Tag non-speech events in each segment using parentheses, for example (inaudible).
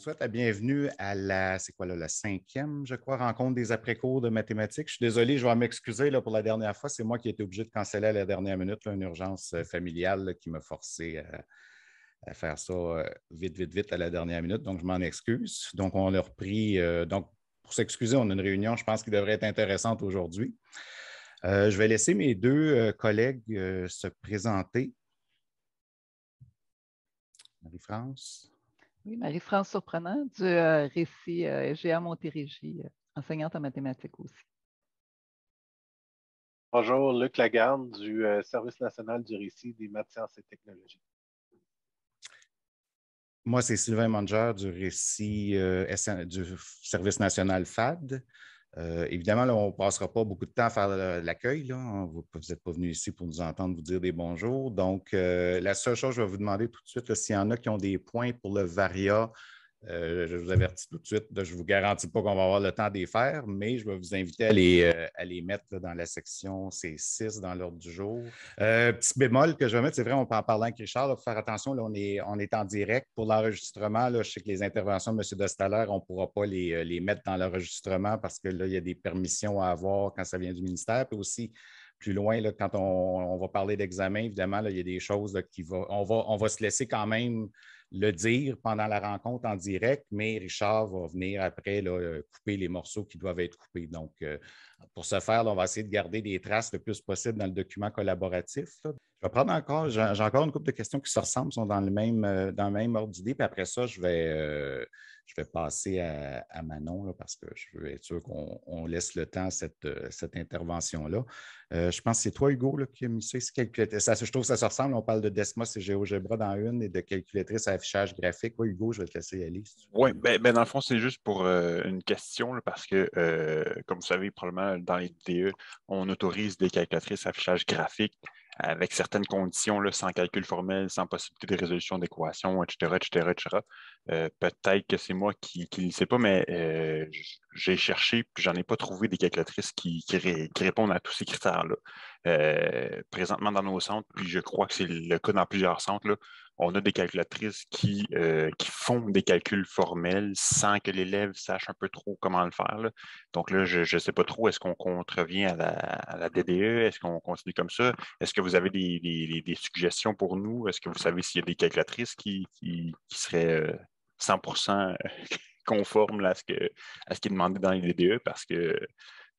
souhaite la bienvenue à la, c'est quoi là, la cinquième, je crois, rencontre des après-cours de mathématiques. Je suis désolé, je vais m'excuser pour la dernière fois. C'est moi qui ai été obligé de canceller à la dernière minute une urgence euh, familiale qui m'a forcé à, faire ça euh, vite, vite, vite à la dernière minute. Donc, je m'en excuse. Donc, on a repris. Euh, donc, pour s'excuser, on a une réunion, je pense, qui devrait être intéressante aujourd'hui. je vais laisser mes deux collègues se présenter. Marie-France. Oui, Marie-France Surprenant du euh, récit euh, GA Montérégie, euh, enseignante en mathématiques aussi. Bonjour, Luc Lagarde du Service national du récit des maths, sciences et technologies. Moi, c'est Sylvain Manger du récit du Service national FAD. Euh, évidemment, on ne passera pas beaucoup de temps à faire l'accueil. Vous n'êtes pas venu ici pour nous entendre vous dire des bonjours. Donc, euh, la seule chose que je vais vous demander tout de suite, s'il y en a qui ont des points pour le Varia, euh, je vous avertis tout de suite, je ne vous garantis pas qu'on va avoir le temps les faire, mais je vais vous inviter à les, euh, mettre dans la section C6 dans l'ordre du jour. Euh, petit bémol que je vais mettre, c'est vrai, on peut en parler avec Richard, il faut faire attention, là, on, est, on est en direct. Pour l'enregistrement, je sais que les interventions de M. Dostaler, on ne pourra pas les, mettre dans l'enregistrement parce que là, il y a des permissions à avoir quand ça vient du ministère. Puis aussi, plus loin, là, quand on, va parler d'examen, évidemment, il y a des choses qui vont. On va, on va se laisser quand même le dire pendant la rencontre en direct, mais Richard va venir après là, couper les morceaux qui doivent être coupés. Donc, euh, pour ce faire, on va essayer de garder des traces le plus possible dans le document collaboratif. Je vais prendre encore, j'ai encore une couple de questions qui se ressemblent, sont dans le même, euh, dans le même ordre d'idée, puis après ça, je vais, euh, je vais passer à, Manon parce que je veux être sûr qu'on laisse le temps à cette, euh, intervention-là. Euh, je pense que c'est toi, Hugo, qui a mis ça. Ça, je trouve que ça se ressemble. On parle de Desmos et GeoGebra dans une et de calculatrice à affichage graphique. Oui, Hugo, je vais te laisser aller. oui, ben, ben, dans le fond, c'est juste pour euh, une question parce que, comme vous savez, probablement dans les DE, on autorise des calculatrices à affichage graphique avec certaines conditions, là, sans calcul formel, sans possibilité de résolution d'équations, etc., etc., etc. Peut-être que c'est moi qui ne le sais pas, mais euh, j'ai cherché, puis j'en ai pas trouvé des calculatrices qui, répondent à tous ces critères-là. Euh, présentement dans nos centres, puis je crois que c'est le cas dans plusieurs centres, là, on a des calculatrices qui, euh, qui font des calculs formels sans que l'élève sache un peu trop comment le faire. Donc là, je ne sais pas trop, est-ce qu'on contrevient à la, DDE? Est-ce qu'on continue comme ça? Est-ce que vous avez des, suggestions pour nous? Est-ce que vous savez s'il y a des calculatrices qui, qui, seraient 100% euh, (laughs) conformes à ce, que, à ce qui est demandé dans les DDE? Parce que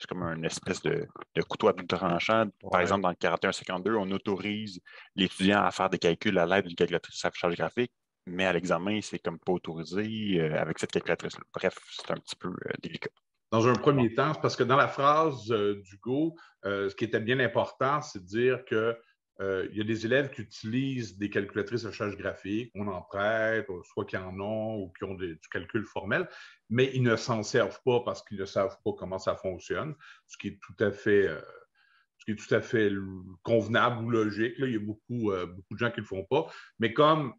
c'est comme une espèce de, couteau à double tranchant. Par exemple, dans le 4152, on autorise l'étudiant à faire des calculs à l'aide d'une calculatrice affichage graphique, mais à l'examen, c'est comme pas autorisé euh, avec cette calculatrice. -là. Bref, c'est un petit peu euh, délicat. Dans un premier temps, c'est parce que dans la phrase euh, d'Hugo, ce qui était bien important, c'est de dire que euh, il y a des élèves qui utilisent des calculatrices à charge graphique, on en prête, soit qui en ont ou qui ont du calcul formel, mais ils ne s'en servent pas parce qu'ils ne savent pas comment ça fonctionne, ce qui est tout à fait, euh, convenable ou logique. Il y a beaucoup, euh, beaucoup de gens qui ne le font pas. Mais comme,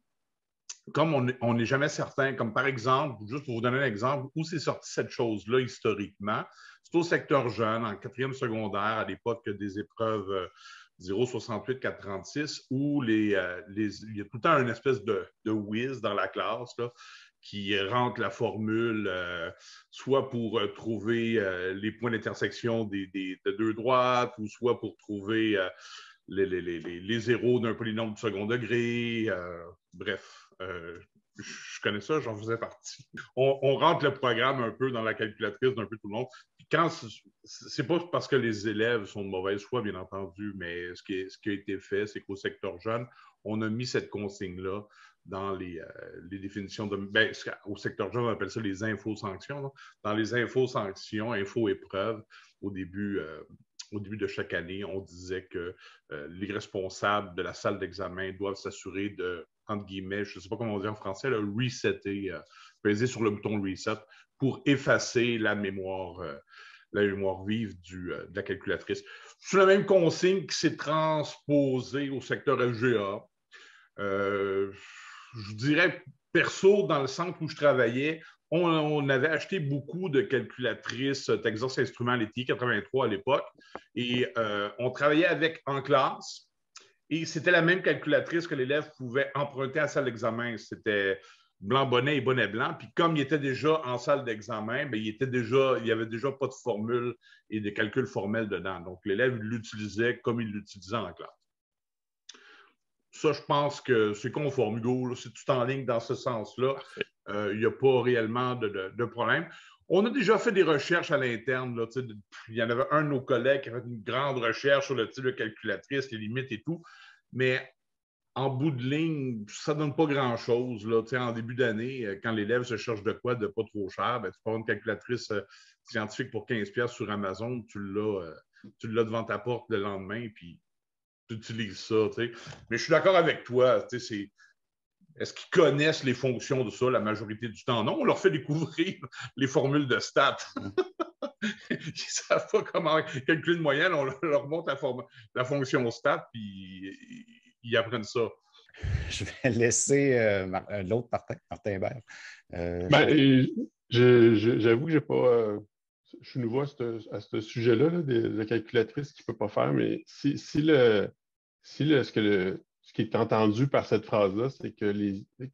comme on n'est jamais certain, comme par exemple, juste pour vous donner un exemple, où c'est sorti cette chose-là historiquement, c'est au secteur jeune, en quatrième secondaire, à l'époque des épreuves 068 436 où les, euh, les, il y a tout le temps une espèce de, whiz dans la classe qui rentre la formule euh, soit pour euh, trouver les points d'intersection des, des, de deux droites ou soit pour trouver les, les, les, zéros d'un polynôme de second degré. bref, je connais ça, j'en faisais partie. On, rentre le programme un peu dans la calculatrice d'un peu tout le monde quand c'est pas parce que les élèves sont de mauvaise foi, bien entendu, mais ce qui, a été fait, c'est qu'au secteur jeune, on a mis cette consigne-là dans les, euh, définitions de. Ben, au secteur jeune, on appelle ça les infos-sanctions. Dans les infos-sanctions, début. Euh, au début de chaque année, on disait que euh, les responsables de la salle d'examen doivent s'assurer de, entre guillemets, je ne sais pas comment on dit en français, le resetter, peser sur le bouton reset pour effacer la mémoire, euh, la mémoire vive euh, de la calculatrice. C'est la même consigne qui s'est transposée au secteur LGA. Euh, je dirais, perso, dans le centre où je travaillais, on, avait acheté beaucoup de calculatrices Texas Instruments Leti 83 à l'époque et on travaillait avec en classe et c'était la même calculatrice que l'élève pouvait emprunter à la salle d'examen. C'était blanc bonnet et bonnet blanc. Puis comme il était déjà en salle d'examen, ben, il était déjà, il n'y avait déjà pas de formule et de calcul formel dedans. Donc, l'élève l'utilisait comme il l'utilisait en classe. Ça, je pense que c'est conforme, Hugo. C'est tout en ligne dans ce sens-là. Euh, il n'y a pas réellement de, problème. On a déjà fait des recherches à l'interne. Il y en avait un de nos collègues qui a fait une grande recherche sur le type de calculatrice, les limites et tout. Mais en bout de ligne, ça ne donne pas grand-chose. En début d'année, euh, quand l'élève se cherche de quoi de pas trop cher, ben, tu prends une calculatrice euh, scientifique pour 15$ sur Amazon, tu l'as, euh, tu l'as devant ta porte le lendemain, puis tu utilises ça. Mais je suis d'accord avec toi. Est-ce qu'ils connaissent les fonctions de ça la majorité du temps? Non, on leur fait découvrir (laughs) les formules de stats. (laughs) Ils ne savent pas comment calculer une moyenne, on leur montre la, la fonction stat, puis ils apprennent ça. (laughs) Je vais laisser euh, euh, l'autre Martin, Martin Hébert. Euh, ben, j'avoue que j'ai pas. je suis nouveau à ce, sujet-là, des, la calculatrice qui ne peut pas faire, mais si, le, si le, ce, que ce qui est entendu par cette phrase-là, c'est que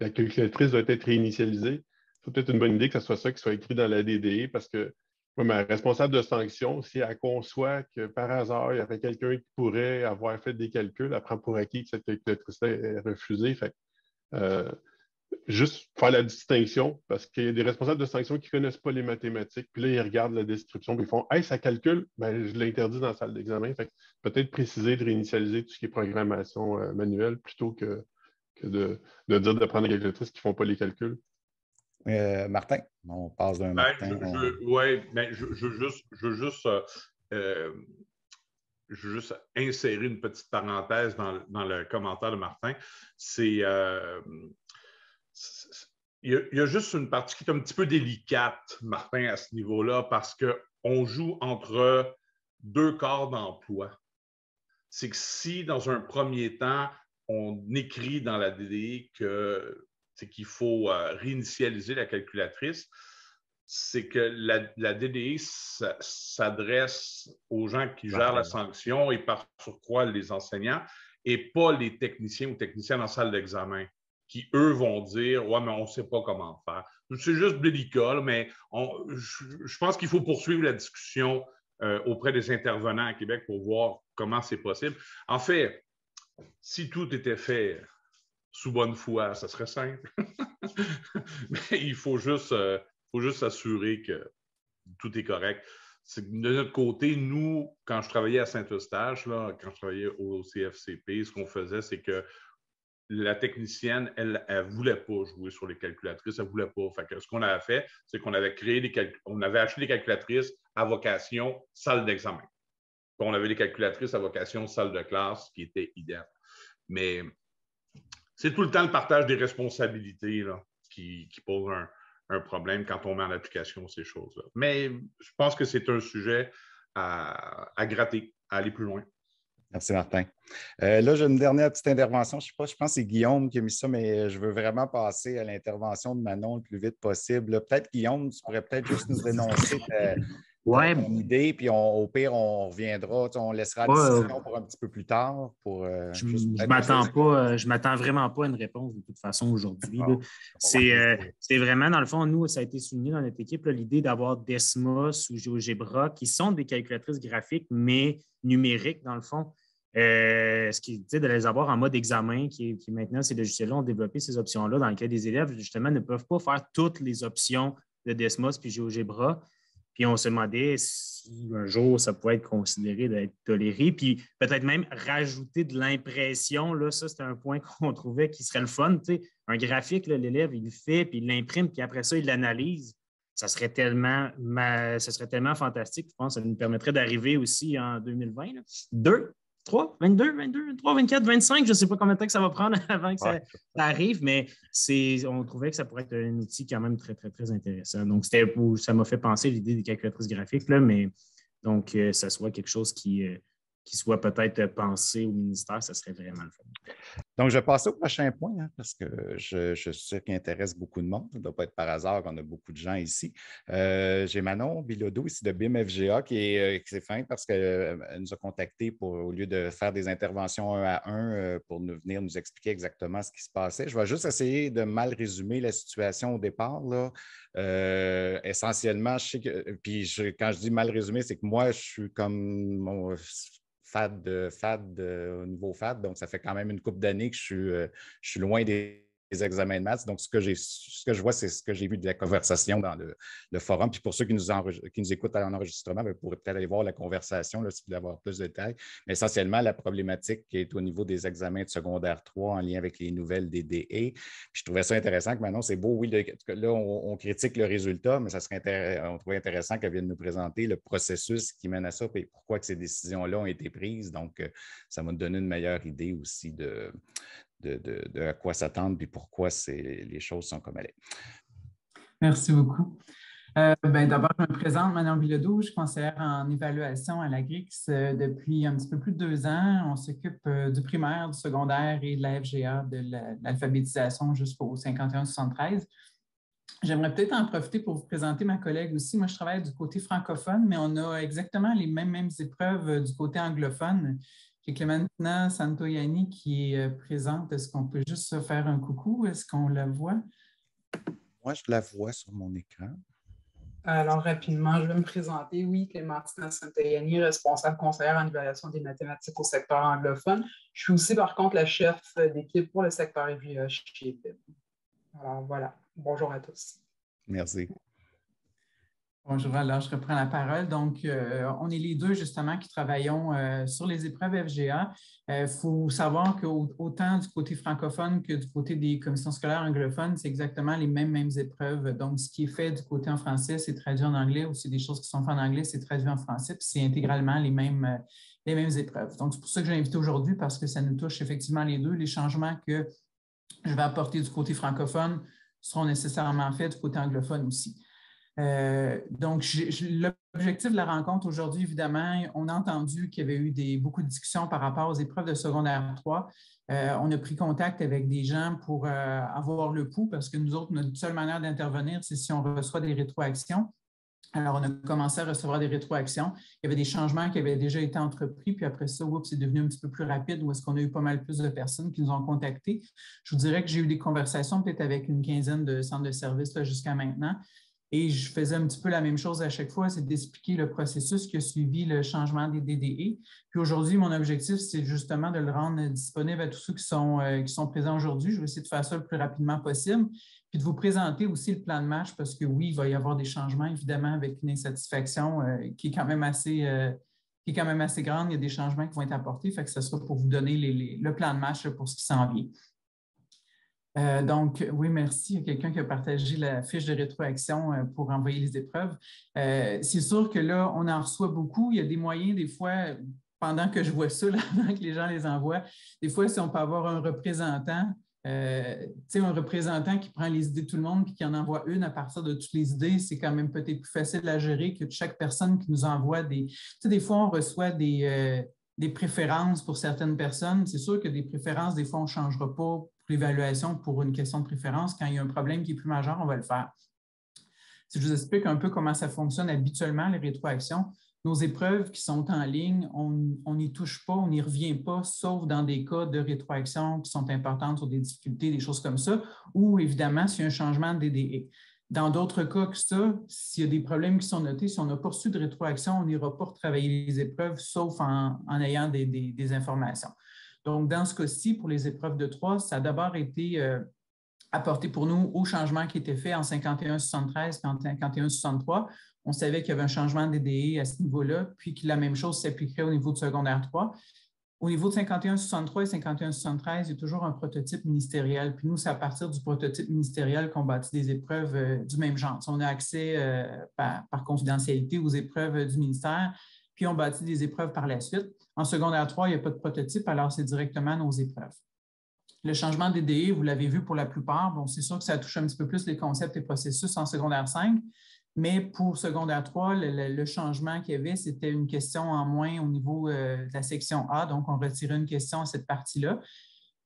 la calculatrice doit être réinitialisée, c'est peut-être une bonne idée que ce soit ça qui soit écrit dans la DDE parce que ma responsable de sanction, si elle conçoit que par hasard, il y aurait quelqu'un qui pourrait avoir fait des calculs, elle prend pour acquis que cette calculatrice est refusée. Euh, juste faire la distinction, parce qu'il y a des responsables de sanction qui ne connaissent pas les mathématiques, puis là, ils regardent la description, puis ils font Hey, ça calcule, ben, je l'interdis dans la salle d'examen. Peut-être préciser de réinitialiser tout ce qui est programmation euh, manuelle plutôt que, de, de, dire de prendre des calculatrices qui ne font pas les calculs. Euh, Martin, on passe d'un ben, Martin. Oui, mais je, je, juste, je, juste, euh, euh, je veux juste insérer une petite parenthèse dans, dans le commentaire de Martin. C'est. Il, y a, juste une partie qui est un petit peu délicate, Martin, à ce niveau-là, parce qu'on joue entre deux corps d'emploi. C'est que si, dans un premier temps, on écrit dans la DDI que c'est qu'il faut euh, réinitialiser la calculatrice, c'est que la, DDI s'adresse aux gens qui gèrent la sanction et par surcroît les enseignants et pas les techniciens ou techniciens en salle d'examen qui, eux, vont dire Ouais, mais on ne sait pas comment faire. C'est juste délicat, mais je, pense qu'il faut poursuivre la discussion euh, auprès des intervenants à Québec pour voir comment c'est possible. En fait, si tout était fait sous bonne foi, ça serait simple. (laughs) Mais il faut juste, euh, faut juste s'assurer que tout est correct. de notre côté, nous, quand je travaillais à Saint-Eustache, quand je travaillais au CFCP, ce qu'on faisait, c'est que la technicienne, elle, ne voulait pas jouer sur les calculatrices, elle ne voulait pas. Fait ce qu'on avait fait, c'est qu'on avait créé des on avait acheté des calculatrices à vocation salle d'examen. On avait des calculatrices à vocation salle de classe qui étaient idéales. Mais c'est tout le temps le partage des responsabilités qui, pose un, problème quand on met en application ces choses-là. Mais je pense que c'est un sujet à, gratter, à aller plus loin. Merci, Martin. Euh, là, j'ai une dernière petite intervention. Je ne sais pas, je pense que c'est Guillaume qui a mis ça, mais je veux vraiment passer à l'intervention de Manon le plus vite possible. Peut-être, Guillaume, tu pourrais peut-être juste nous énoncer ouais. une idée, puis au pire, on reviendra, on laissera la discussion pour un petit peu plus tard. Pour, euh, je ne m'attends pas, je m'attends vraiment pas à une réponse de toute façon aujourd'hui. Euh, c'est vraiment, dans le fond, nous, ça a été souligné dans notre équipe, l'idée d'avoir Desmos ou GeoGebra, qui sont des calculatrices graphiques, mais numériques, dans le fond. Ce qui de les avoir en mode examen, qui, maintenant, ces logiciels-là ont développé ces options-là dans lesquelles les élèves, justement, ne peuvent pas faire toutes les options de Desmos puis GeoGebra. Puis on se demandait si un jour ça pouvait être considéré d'être toléré. Puis peut-être même rajouter de l'impression. Là, ça, c'était un point (laughs) qu'on trouvait qui serait le fun. Un graphique, l'élève, il le fait, puis il l'imprime, puis après ça, il l'analyse. Ça serait tellement, ça serait tellement fantastique. Je pense que ça nous permettrait d'arriver aussi en 2020. Deux, 3, 22, 22, 23, 24, 25, je ne sais pas combien de temps que ça va prendre (laughs) avant que ça, arrive, mais on trouvait que ça pourrait être un outil quand même très, très, très intéressant. Donc, ça m'a fait penser l'idée des calculatrices graphiques, là, mais donc, euh, ça soit quelque chose qui, euh, qui soit peut-être pensé au ministère, ça serait vraiment le fun. Donc, je vais passer au prochain point hein, parce que je, je sais qu'il intéresse beaucoup de monde. Ça ne doit pas être par hasard qu'on a beaucoup de gens ici. Euh, j'ai Manon Bilodeau ici de BIM-FGA qui est, qui fin parce qu'elle nous a contactés pour, au lieu de faire des interventions un à un, pour nous venir nous expliquer exactement ce qui se passait. Je vais juste essayer de mal résumer la situation au départ. Là. essentiellement, je sais que, puis quand je dis mal résumé, c'est que moi, je suis comme FAD, FAD au niveau FAD. Donc, ça fait quand même une couple d'années que je suis, euh, je suis loin des les examens de maths. Donc, ce que, ce que je vois, c'est ce que j'ai vu de la conversation dans le, forum. Puis pour ceux qui nous, qui nous écoutent en enregistrement, ben, vous pourrez peut-être aller voir la conversation là, si vous voulez avoir plus de détails. Mais essentiellement, la problématique qui est au niveau des examens de secondaire 3 en lien avec les nouvelles DDE. Puis je trouvais ça intéressant que maintenant, c'est beau, oui, là, on, critique le résultat, mais ça serait on trouvait intéressant qu'elle vienne nous présenter le processus qui mène à ça et pourquoi que ces décisions-là ont été prises. Donc, euh, ça m'a donné une meilleure idée aussi de, de, à quoi s'attendre et pourquoi les choses sont comme elles sont. Merci beaucoup. Euh, ben, D'abord, je me présente, Manon Bilodeau, je suis conseillère en évaluation à la GRIX euh, depuis un petit peu plus de deux ans. On s'occupe euh, du primaire, du secondaire et de la FGA, de l'alphabétisation jusqu'au 51-73. J'aimerais peut-être en profiter pour vous présenter ma collègue aussi. Moi, je travaille du côté francophone, mais on a exactement les mêmes, mêmes épreuves du côté anglophone. J'ai Clémentina Santoyani qui est euh, présente. Est-ce qu'on peut juste se faire un coucou? Est-ce qu'on la voit? Moi, je la vois sur mon écran. Alors, rapidement, je vais me présenter. Oui, Clémentina Santoyani, responsable conseillère en évaluation des mathématiques au secteur anglophone. Je suis aussi, par contre, la chef d'équipe pour le secteur EVA chez Alors, voilà. Bonjour à tous. Merci. Bonjour, alors je reprends la parole. Donc, euh, on est les deux justement qui travaillons euh, sur les épreuves FGA. Il euh, faut savoir qu'autant du côté francophone que du côté des commissions scolaires anglophones, c'est exactement les mêmes, mêmes épreuves. Donc, ce qui est fait du côté en français, c'est traduit en anglais, ou c'est des choses qui sont faites en anglais, c'est traduit en français, puis c'est intégralement les mêmes, les mêmes épreuves. Donc, c'est pour ça que j'ai invité aujourd'hui, parce que ça nous touche effectivement les deux. Les changements que je vais apporter du côté francophone seront nécessairement faits du côté anglophone aussi. Euh, donc, l'objectif de la rencontre aujourd'hui, évidemment, on a entendu qu'il y avait eu des, beaucoup de discussions par rapport aux épreuves de secondaire 3. Euh, on a pris contact avec des gens pour euh, avoir le pouls parce que nous autres, notre seule manière d'intervenir, c'est si on reçoit des rétroactions. Alors, on a commencé à recevoir des rétroactions. Il y avait des changements qui avaient déjà été entrepris, puis après ça, c'est devenu un petit peu plus rapide où est-ce qu'on a eu pas mal plus de personnes qui nous ont contactés. Je vous dirais que j'ai eu des conversations peut-être avec une quinzaine de centres de services jusqu'à maintenant. Et je faisais un petit peu la même chose à chaque fois, c'est d'expliquer le processus qui a suivi le changement des DDE. Puis aujourd'hui, mon objectif, c'est justement de le rendre disponible à tous ceux qui sont, euh, qui sont présents aujourd'hui. Je vais essayer de faire ça le plus rapidement possible. Puis de vous présenter aussi le plan de match parce que oui, il va y avoir des changements, évidemment, avec une insatisfaction euh, qui est quand même assez. Euh, qui est quand même assez grande. Il y a des changements qui vont être apportés. Fait que ce sera pour vous donner le plan de match pour ce qui s'en vient. Euh, donc, oui, merci. Il y a quelqu'un qui a partagé la fiche de rétroaction euh, pour envoyer les épreuves. Euh, c'est sûr que là, on en reçoit beaucoup. Il y a des moyens, des fois, pendant que je vois ça, (laughs) pendant que les gens les envoient, des fois, si on peut avoir un représentant, sais, un représentant qui prend les idées de tout le monde et qui en envoie une à partir de toutes les idées, c'est quand même peut-être plus facile à gérer que chaque personne qui nous envoie des. Tu sais, des fois, on reçoit des, des préférences pour certaines personnes. C'est sûr que des préférences, des fois, on ne changera pas l'évaluation pour une question de préférence. Quand il y a un problème qui est plus majeur, on va le faire. Si je vous explique un peu comment ça fonctionne habituellement, les rétroactions, nos épreuves qui sont en ligne, on n'y touche pas, on n'y revient pas, sauf dans des cas de rétroaction qui sont importantes sur des difficultés, des choses comme ça, ou évidemment s'il y a un changement de DDE. Dans d'autres cas que ça, s'il y a des problèmes qui sont notés, si on n'a pas de rétroaction, on n'ira pas retravailler les épreuves, sauf en, ayant des informations. Donc, dans ce cas-ci, pour les épreuves de 3, ça a d'abord été euh, apporté pour nous au changement qui était fait en 51-73 51-63. On savait qu'il y avait un changement d'EDE à ce niveau-là, puis que la même chose s'appliquerait au niveau de secondaire 3. Au niveau de 51-63 et 51-73, il y a toujours un prototype ministériel. Puis nous, c'est à partir du prototype ministériel qu'on bâtit des épreuves euh, du même genre. on a accès euh, par, confidentialité aux épreuves du ministère, puis on bâtit des épreuves par la suite. En secondaire 3, il n'y a pas de prototype, alors c'est directement nos épreuves. Le changement DDE, vous l'avez vu pour la plupart, bon, c'est sûr que ça touche un petit peu plus les concepts et processus en secondaire 5, mais pour secondaire 3, le, changement qu'il y avait, c'était une question en moins au niveau euh, de la section A, donc on retirait une question à cette partie-là.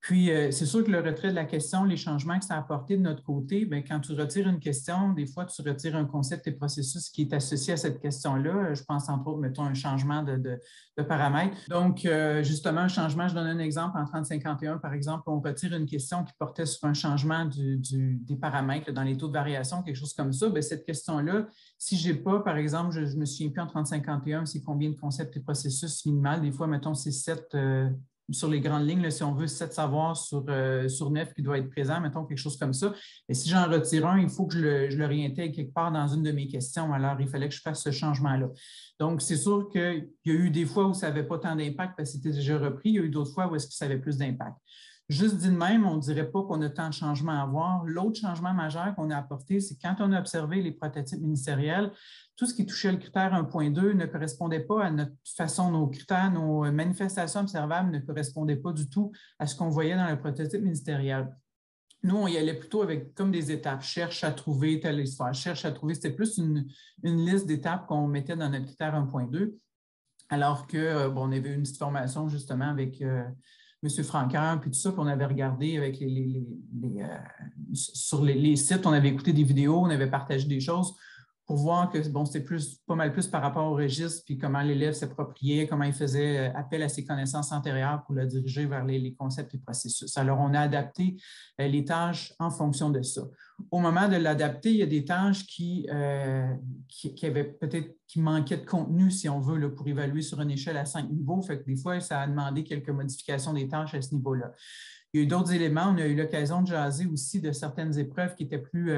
Puis, euh, c'est sûr que le retrait de la question, les changements que ça a apporté de notre côté, bien, quand tu retires une question, des fois, tu retires un concept et processus qui est associé à cette question-là. Je pense entre autres, mettons, un changement de, paramètres. Donc, euh, justement, un changement, je donne un exemple en 3051, par exemple, on retire une question qui portait sur un changement des paramètres dans les taux de variation, quelque chose comme ça. Bien, cette question-là, si je n'ai pas, par exemple, je, me souviens plus en 3051, c'est combien de concepts et processus minimal, des fois, mettons, c'est sept sur les grandes lignes, si on veut sept savoirs sur, euh, sur neuf qui doit être présent, mettons quelque chose comme ça. Et si j'en retire un, il faut que je le, réintègre quelque part dans une de mes questions. Alors, il fallait que je fasse ce changement-là. Donc, c'est sûr qu'il y a eu des fois où ça n'avait pas tant d'impact parce que c'était déjà repris. Il y a eu d'autres fois où est-ce que ça avait plus d'impact. Juste dit de même, on ne dirait pas qu'on a tant de changements à voir. L'autre changement majeur qu'on a apporté, c'est quand on a observé les prototypes ministériels, tout ce qui touchait le critère 1.2 ne correspondait pas à notre façon, nos critères, nos manifestations observables ne correspondaient pas du tout à ce qu'on voyait dans le prototype ministériel. Nous, on y allait plutôt avec comme des étapes. Cherche à trouver telle histoire, cherche à trouver. C'était plus une, liste d'étapes qu'on mettait dans notre critère 1.2. Alors que, euh, bon, on avait une petite formation justement avec euh, M. Francaire, puis tout ça, puis on avait regardé avec les, euh, sur les, sites, on avait écouté des vidéos, on avait partagé des choses pour voir que bon, c'était plus, pas mal plus par rapport au registre, puis comment l'élève s'appropriait, comment il faisait euh, appel à ses connaissances antérieures pour le diriger vers les, concepts et processus. Alors, on a adapté euh, les tâches en fonction de ça. Au moment de l'adapter, il y a des tâches qui, euh, qui, avaient peut-être qui manquaient de contenu, si on veut, là, pour évaluer sur une échelle à cinq niveaux. Fait que des fois, ça a demandé quelques modifications des tâches à ce niveau-là. Il y a eu d'autres éléments. On a eu l'occasion de jaser aussi de certaines épreuves qui étaient plus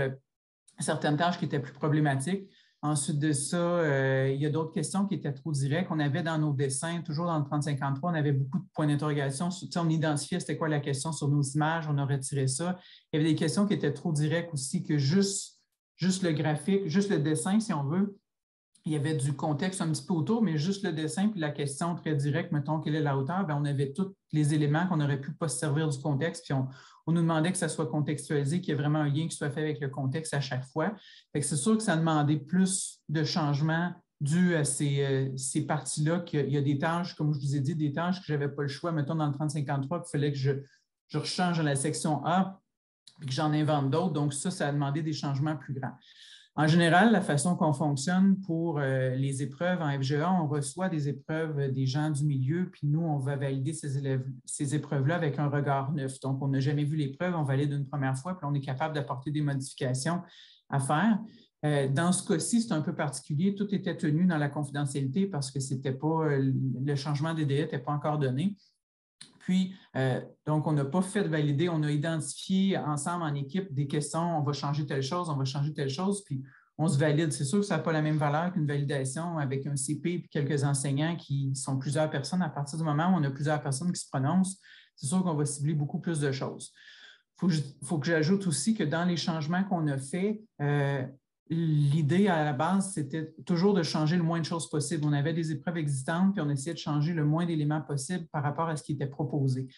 certaines tâches qui étaient plus problématiques. Ensuite de ça, euh, il y a d'autres questions qui étaient trop directes. On avait dans nos dessins, toujours dans le 3053, on avait beaucoup de points d'interrogation. On identifiait c'était quoi la question sur nos images, on a retiré ça. Il y avait des questions qui étaient trop directes aussi que juste, juste le graphique, juste le dessin, si on veut. Il y avait du contexte un petit peu autour, mais juste le dessin puis la question très directe, mettons, quelle est la hauteur, bien, on avait tous les éléments qu'on aurait pu pas se servir du contexte, puis on, on nous demandait que ça soit contextualisé, qu'il y ait vraiment un lien qui soit fait avec le contexte à chaque fois. c'est sûr que ça demandait plus de changements dû à ces, euh, parties-là, qu'il y a des tâches, comme je vous ai dit, des tâches que je n'avais pas le choix, mettons dans le 3053, qu'il fallait que je, rechange dans la section A, et que j'en invente d'autres. Donc, ça, ça a demandé des changements plus grands. En général, la façon qu'on fonctionne pour euh, les épreuves en FGA, on reçoit des épreuves des gens du milieu, puis nous, on va valider ces, ces épreuves-là avec un regard neuf. Donc, on n'a jamais vu l'épreuve, on valide une première fois, puis on est capable d'apporter des modifications à faire. Euh, dans ce cas-ci, c'est un peu particulier. Tout était tenu dans la confidentialité parce que c'était pas euh, le changement des délais n'était pas encore donné. Puis, euh, donc, on n'a pas fait de valider, on a identifié ensemble en équipe des questions, on va changer telle chose, on va changer telle chose, puis on se valide. C'est sûr que ça n'a pas la même valeur qu'une validation avec un CP et quelques enseignants qui sont plusieurs personnes. À partir du moment où on a plusieurs personnes qui se prononcent, c'est sûr qu'on va cibler beaucoup plus de choses. Il faut, que j'ajoute aussi que dans les changements qu'on a faits, euh, l'idée à la base, c'était toujours de changer le moins de choses possible. On avait des épreuves existantes, puis on essayait de changer le moins d'éléments possible par rapport à ce qui était proposé.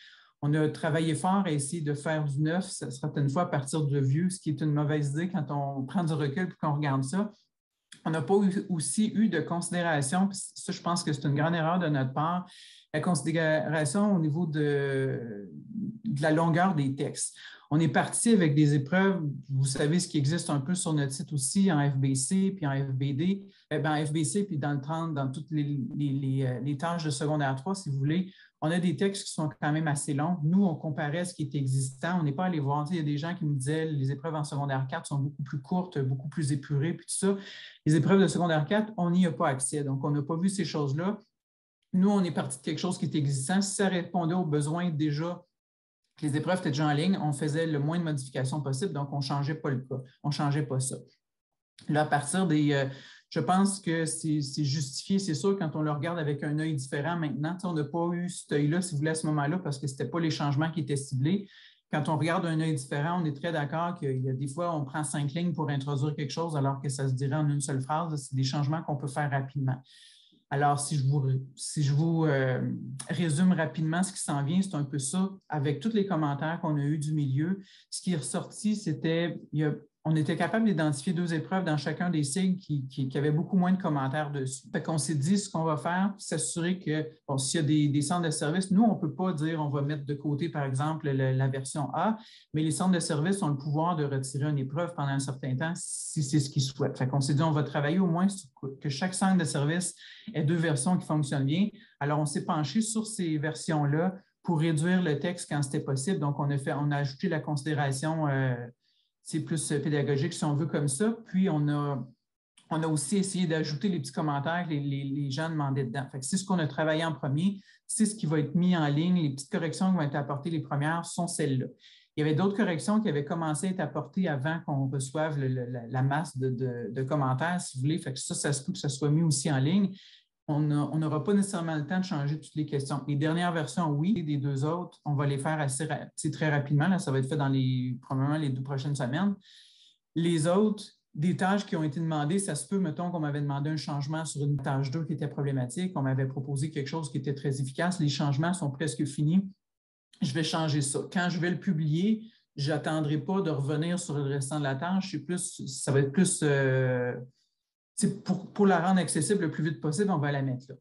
On a travaillé fort à essayer de faire du neuf, certaines fois à partir de vieux, ce qui est une mauvaise idée quand on prend du recul et qu'on regarde ça. On n'a pas aussi eu de considération, ça, je pense que c'est une grande erreur de notre part, la considération au niveau de, la longueur des textes. On est parti avec des épreuves, vous savez ce qui existe un peu sur notre site aussi, en FBC, puis en FBD, eh en FBC, puis dans le 30, dans toutes les, euh, les, tâches de secondaire 3, si vous voulez, on a des textes qui sont quand même assez longs. Nous, on comparait ce qui est existant. On n'est pas allé voir. Il y a des gens qui me disaient les épreuves en secondaire 4 sont beaucoup plus courtes, beaucoup plus épurées, puis tout ça. Les épreuves de secondaire 4, on n'y a pas accès. Donc, on n'a pas vu ces choses-là. Nous, on est parti de quelque chose qui est existant. Si ça répondait aux besoins déjà les épreuves étaient déjà en ligne, on faisait le moins de modifications possible, donc on ne changeait pas le cas, on ne changeait pas ça. Là, à partir des. Euh, je pense que c'est justifié, c'est sûr, quand on le regarde avec un œil différent maintenant. On n'a pas eu cet œil-là, si vous voulez, à ce moment-là, parce que ce n'était pas les changements qui étaient ciblés. Quand on regarde un œil différent, on est très d'accord qu'il y a des fois, on prend cinq lignes pour introduire quelque chose alors que ça se dirait en une seule phrase. C'est des changements qu'on peut faire rapidement. Alors, si je vous, euh, résume rapidement ce qui s'en vient, c'est un peu ça. Avec tous les commentaires qu'on a eus du milieu, ce qui est ressorti, c'était, on était capable d'identifier deux épreuves dans chacun des sigles qui, avaient beaucoup moins de commentaires dessus. Fait qu'on s'est dit ce qu'on va faire, s'assurer que bon, s'il y a des, des, centres de service, nous, on ne peut pas dire on va mettre de côté, par exemple, la version A, mais les centres de service ont le pouvoir de retirer une épreuve pendant un certain temps si c'est ce qu'ils souhaitent. Fait qu'on s'est dit on va travailler au moins que chaque centre de service ait deux versions qui fonctionnent bien. Alors, on s'est penché sur ces versions-là pour réduire le texte quand c'était possible. Donc, on a, fait, on a ajouté la considération. Euh, c'est plus euh, pédagogique si on veut comme ça. Puis on a, on a aussi essayé d'ajouter les petits commentaires que les, gens demandaient dedans. c'est ce qu'on a travaillé en premier, c'est ce qui va être mis en ligne. Les petites corrections qui vont être apportées, les premières, sont celles-là. Il y avait d'autres corrections qui avaient commencé à être apportées avant qu'on reçoive la, masse de, commentaires, si vous voulez. Fait que ça, ça se peut que ça soit mis aussi en ligne on n'aura pas nécessairement le temps de changer toutes les questions. Les dernières versions, oui, des deux autres, on va les faire assez très rapidement. Là, ça va être fait dans les, probablement les deux prochaines semaines. Les autres, des tâches qui ont été demandées, ça se peut, mettons qu'on m'avait demandé un changement sur une tâche 2 qui était problématique, on m'avait proposé quelque chose qui était très efficace, les changements sont presque finis, je vais changer ça. Quand je vais le publier, je n'attendrai pas de revenir sur le restant de la tâche, plus, ça va être plus euh, pour, pour, la rendre accessible le plus vite possible, on va la mettre là.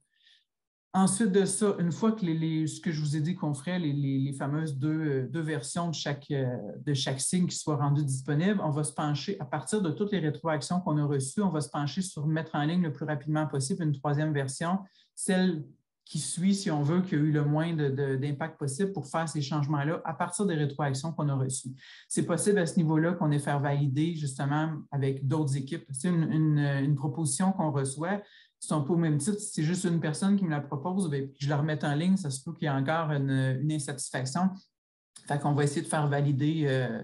Ensuite de ça, une fois que les, ce que je vous ai dit qu'on ferait, les, les, fameuses deux, deux, versions de chaque, de chaque signe qui soit rendu disponible, on va se pencher, à partir de toutes les rétroactions qu'on a reçues, on va se pencher sur mettre en ligne le plus rapidement possible une troisième version, celle qui suit, si on veut, qui a eu le moins d'impact possible pour faire ces changements-là à partir des rétroactions qu'on a reçues. C'est possible à ce niveau-là qu'on ait fait valider justement avec d'autres équipes. C'est une, proposition qu'on reçoit. C'est un peu au même titre, c'est juste une personne qui me la propose, bien, je la remette en ligne, ça se peut qu'il y ait encore une, insatisfaction. Fait qu'on va essayer de faire valider, euh,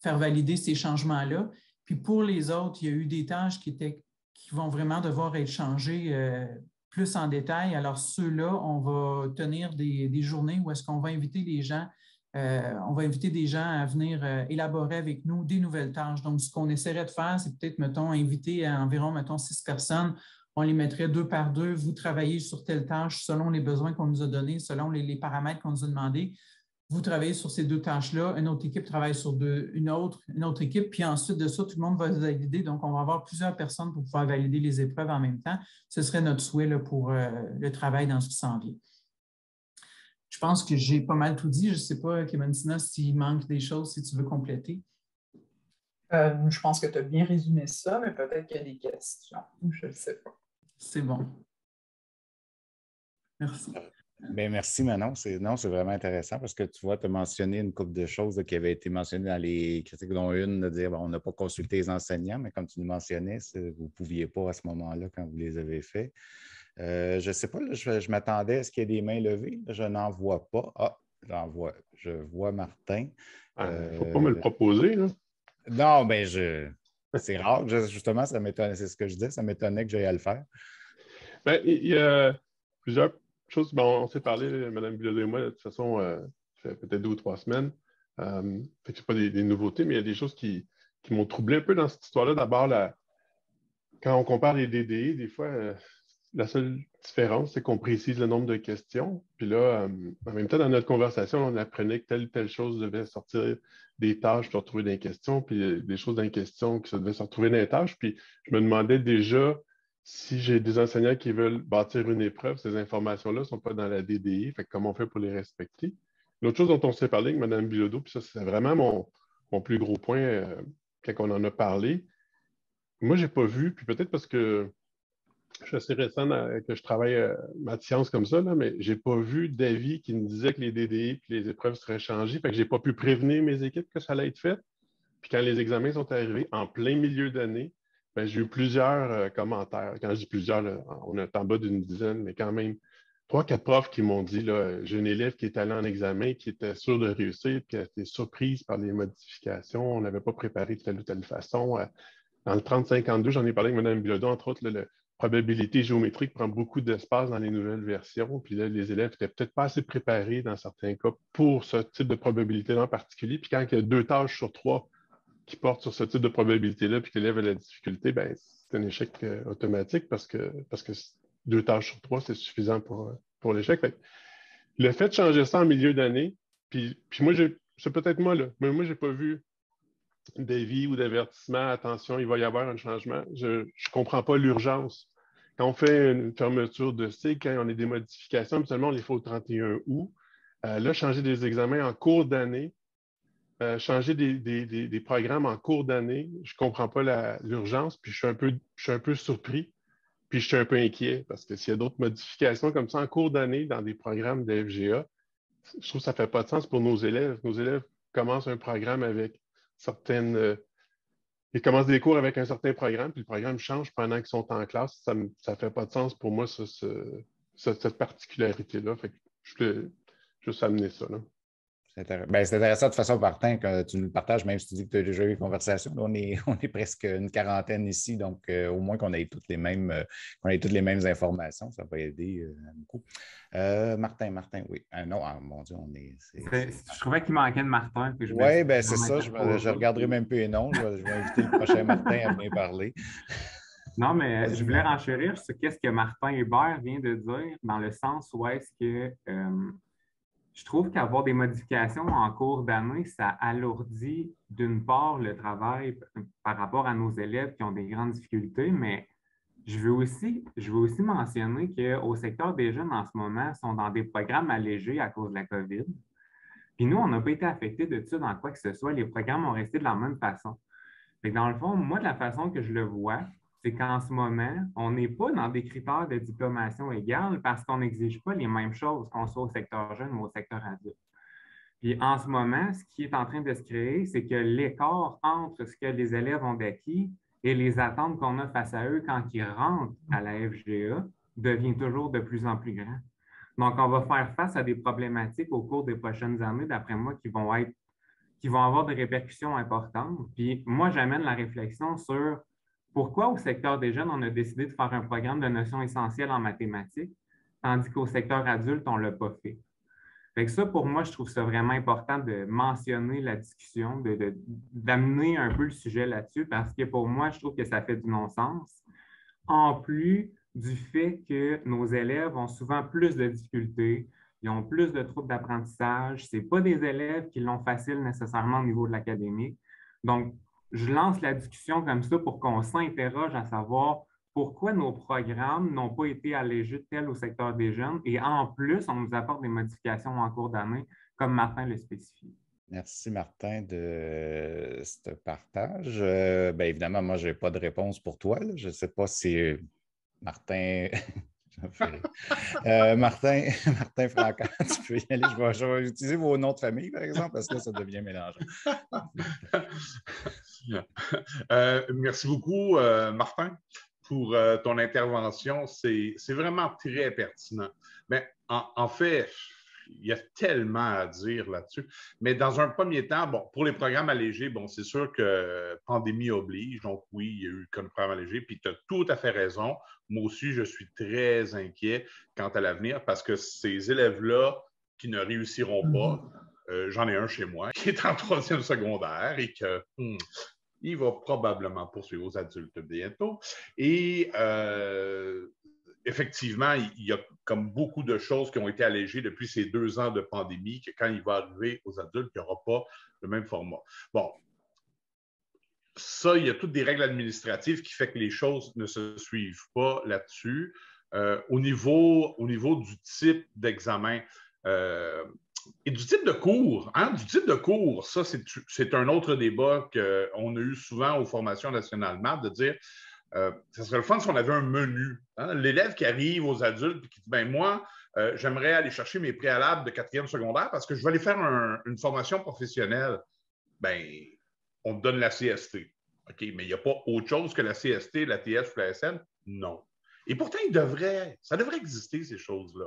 faire valider ces changements-là. Puis pour les autres, il y a eu des tâches qui, étaient, qui vont vraiment devoir être changées euh, plus en détail. Alors, ceux-là, on va tenir des, journées où est-ce qu'on va inviter les gens, euh, on va inviter des gens à venir euh, élaborer avec nous des nouvelles tâches. Donc, ce qu'on essaierait de faire, c'est peut-être, mettons, inviter environ, mettons, six personnes. On les mettrait deux par deux. Vous travaillez sur telle tâche selon les besoins qu'on nous a donnés, selon les, les paramètres qu'on nous a demandés vous travaillez sur ces deux tâches-là, une autre équipe travaille sur une, autre, une autre équipe, puis ensuite de ça, tout le monde va valider. Donc, on va avoir plusieurs personnes pour pouvoir valider les épreuves en même temps. Ce serait notre souhait pour euh, le travail dans ce qui s'en vient. Je pense que j'ai pas mal tout dit. Je ne sais pas, Kemantina, s'il manque des choses, si tu veux compléter. Euh, je pense que tu as bien résumé ça, mais peut-être qu'il y a des questions. Je ne sais pas. C'est bon. Merci. Bien, merci Manon. C'est, non, c'est vraiment intéressant parce que tu vois, tu as mentionné une couple de choses qui avaient été mentionnées dans les critiques, dont une de dire on n'a pas consulté les enseignants, mais comme tu nous mentionnais, vous ne pouviez pas à ce moment-là quand vous les avez faits. Euh, je ne sais pas, je, m'attendais à ce qu'il y ait des mains levées. Je n'en vois pas. Ah, j'en vois. Je vois Martin. Il ah, ne faut pas me le euh, proposer. Là. Non, bien, je... c'est rare. Justement, ça m'étonnait. C'est ce que je disais. Ça m'étonnait que j'aille à le faire. Bien, il y a plusieurs on s'est parlé, Mme Bilodeau et moi, de toute façon, euh, ça fait peut-être deux ou trois semaines. Euh, ce n'est pas des, nouveautés, mais il y a des choses qui, m'ont troublé un peu dans cette histoire-là. D'abord, quand on compare les DDI, des fois, euh, la seule différence, c'est qu'on précise le nombre de questions. Puis là, en même temps, dans notre conversation, on apprenait que telle ou telle chose devait sortir des tâches pour retrouver des questions, puis des choses dans les questions qui devaient se retrouver dans les tâches. Puis je me demandais déjà si j'ai des enseignants qui veulent bâtir une épreuve, ces informations-là ne sont pas dans la DDI, fait comment on fait pour les respecter? L'autre chose dont on s'est parlé avec Mme Bilodeau, puis ça, c'est vraiment mon, plus gros point euh, quand on en a parlé. Moi, je n'ai pas vu, puis peut-être parce que je suis assez récent que je travaille euh, ma science comme ça, mais je n'ai pas vu d'avis qui me disait que les DDI et les épreuves seraient changées. Que je n'ai pas pu prévenir mes équipes que ça allait être fait. Puis quand les examens sont arrivés en plein milieu d'année, j'ai eu plusieurs euh, commentaires. Quand je dis plusieurs, on est en bas d'une dizaine, mais quand même, trois, quatre profs qui m'ont dit j'ai une élève qui est allée en examen, qui était sûre de réussir, puis qui a été surprise par les modifications. On n'avait pas préparé de telle ou telle façon. Euh, dans le 3052, j'en ai parlé avec Mme Bilodeau, entre autres, la probabilité géométrique prend beaucoup d'espace dans les nouvelles versions. Puis là, les élèves n'étaient peut-être pas assez préparés dans certains cas pour ce type de probabilité-là en particulier. Puis quand il y a deux tâches sur trois qui porte sur ce type de probabilité-là puis qui élève la difficulté, ben, c'est un échec euh, automatique parce que, parce que deux tâches sur trois, c'est suffisant pour, pour l'échec. Le fait de changer ça en milieu d'année, puis, puis moi, c'est peut-être moi, là, mais moi, je n'ai pas vu d'avis ou d'avertissement, attention, il va y avoir un changement. Je ne comprends pas l'urgence. Quand on fait une fermeture de cycle, quand on a des modifications, seulement on les fait au 31 août. Euh, là, changer des examens en cours d'année, euh, changer des, programmes en cours d'année, je ne comprends pas l'urgence, puis je suis, un peu, surpris, puis je suis un peu inquiet, parce que s'il y a d'autres modifications comme ça en cours d'année dans des programmes de FGA, je trouve que ça ne fait pas de sens pour nos élèves. Nos élèves commencent un programme avec certaines. Euh, ils commencent des cours avec un certain programme, puis le programme change pendant qu'ils sont en classe. Ça ne fait pas de sens pour moi, cette particularité-là. je voulais juste amener ça. Là. Ben, c'est intéressant de toute façon, Martin, que tu nous le partages, même si tu dis que tu as déjà eu une conversation. on, est, (laughs) on est presque une quarantaine ici, donc euh, au moins qu'on ait toutes les mêmes, euh, ait toutes les mêmes informations, ça va aider euh, beaucoup. Martin, Martin, oui. non, ah, mon Dieu, on est. Je trouvais qu'il manquait de Martin. Oui, ben, c'est ça. Je, je, regarderai même plus les noms. Je, vais, inviter le prochain Martin à venir parler. (laughs) Non, mais je voulais renchérir sur qu'est-ce que Martin Hébert vient de dire, dans le sens où est-ce que je trouve qu'avoir des modifications en cours d'année, ça alourdit d'une part le travail par rapport à nos élèves qui ont des grandes difficultés, mais je veux aussi, je veux aussi mentionner qu'au secteur des jeunes en ce moment sont dans des programmes allégés à cause de la COVID. Puis nous, on n'a pas été affectés de ça dans quoi que ce soit. Les programmes ont resté de la même façon. dans le fond, moi, de la façon que je le vois, c'est qu'en ce moment, on n'est pas dans des critères de diplomation égale parce qu'on n'exige pas les mêmes choses qu'on soit au secteur jeune ou au secteur adulte. Puis en ce moment, ce qui est en train de se créer, c'est que l'écart entre ce que les élèves ont d'acquis et les attentes qu'on a face à eux quand ils rentrent à la FGA devient toujours de plus en plus grand. Donc, on va faire face à des problématiques au cours des prochaines années, d'après moi, qui vont être qui vont avoir des répercussions importantes. Puis moi, j'amène la réflexion sur pourquoi au secteur des jeunes, on a décidé de faire un programme de notions essentielles en mathématiques, tandis qu'au secteur adulte, on ne l'a pas fait? Fait ça, pour moi, je trouve ça vraiment important de mentionner la discussion, d'amener un peu le sujet là-dessus, parce que pour moi, je trouve que ça fait du non-sens. En plus du fait que nos élèves ont souvent plus de difficultés, ils ont plus de troubles d'apprentissage. Ce pas des élèves qui l'ont facile nécessairement au niveau de l'académique. Donc, je lance la discussion comme ça pour qu'on s'interroge à savoir pourquoi nos programmes n'ont pas été allégés tel au secteur des jeunes et en plus, on nous apporte des modifications en cours d'année, comme Martin le spécifie. Merci, Martin, de ce partage. Euh, bien, évidemment, moi, je n'ai pas de réponse pour toi. Je ne sais pas si Martin (laughs) (laughs) euh, Martin, (laughs) Martin Franca, (laughs) tu peux y aller. Je vais, utiliser vos noms de famille, par exemple, parce que là, ça devient mélangeant. Euh, merci beaucoup, euh, Martin, pour ton intervention. C'est vraiment très pertinent. Mais en fait, il y a tellement à dire là-dessus. Mais dans un premier temps, bon, pour les programmes allégés, bon, c'est sûr que pandémie oblige. Donc, oui, il y a eu comme programme allégé. Puis, tu as tout à fait raison. Moi aussi, je suis très inquiet quant à l'avenir parce que ces élèves-là qui ne réussiront pas, euh, j'en ai un chez moi (laughs) qui est en troisième secondaire et que. Hmm, il va probablement poursuivre aux adultes bientôt. Et euh, effectivement, il y a comme beaucoup de choses qui ont été allégées depuis ces deux ans de pandémie, que quand il va arriver aux adultes, il n'y aura pas le même format. Bon, ça, il y a toutes des règles administratives qui font que les choses ne se suivent pas là-dessus. Euh, au, niveau, au niveau du type d'examen euh, et du type de cours, hein, du type de cours, ça, c'est un autre débat qu'on a eu souvent aux formations nationales MAP, de dire euh, ça serait le fun si on avait un menu. Hein? L'élève qui arrive aux adultes et qui dit ben moi, euh, j'aimerais aller chercher mes préalables de quatrième secondaire parce que je vais aller faire une formation professionnelle. Ben, on te donne la CST. OK, mais il n'y a pas autre chose que la CST, la TS ou la SN? Non. Et pourtant, il devrait, ça devrait exister, ces choses-là.